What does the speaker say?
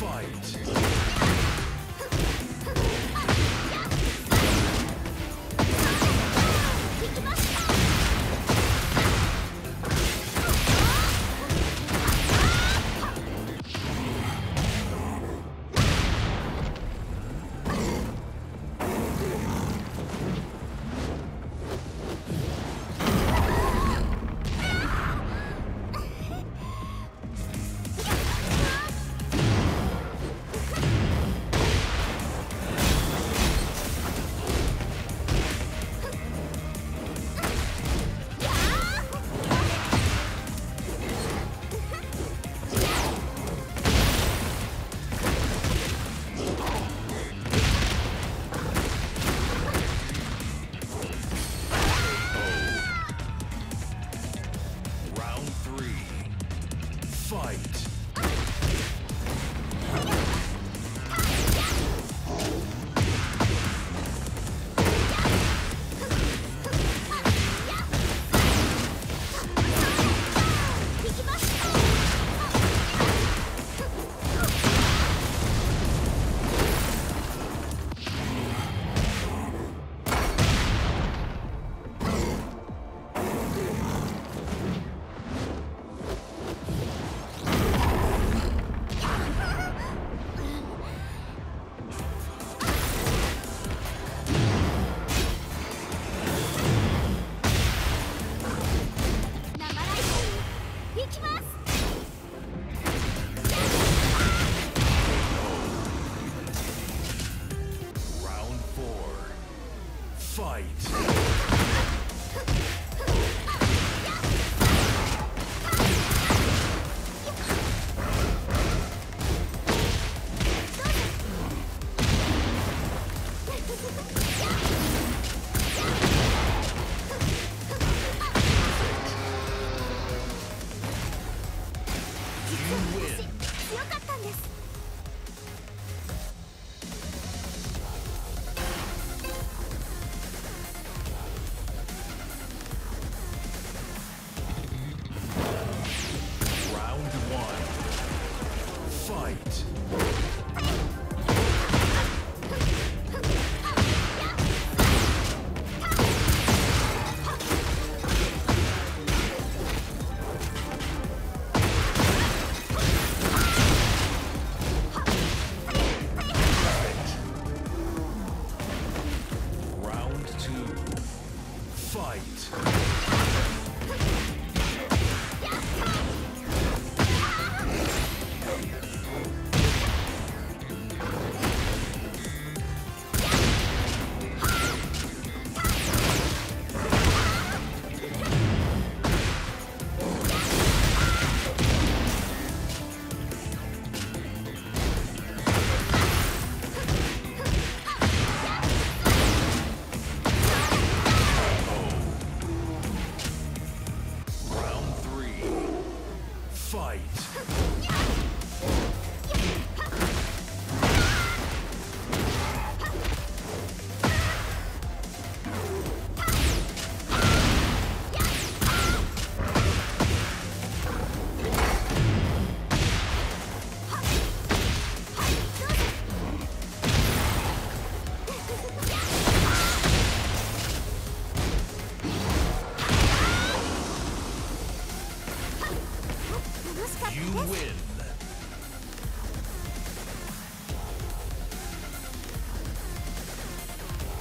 Fight! よかったんです fight. You win.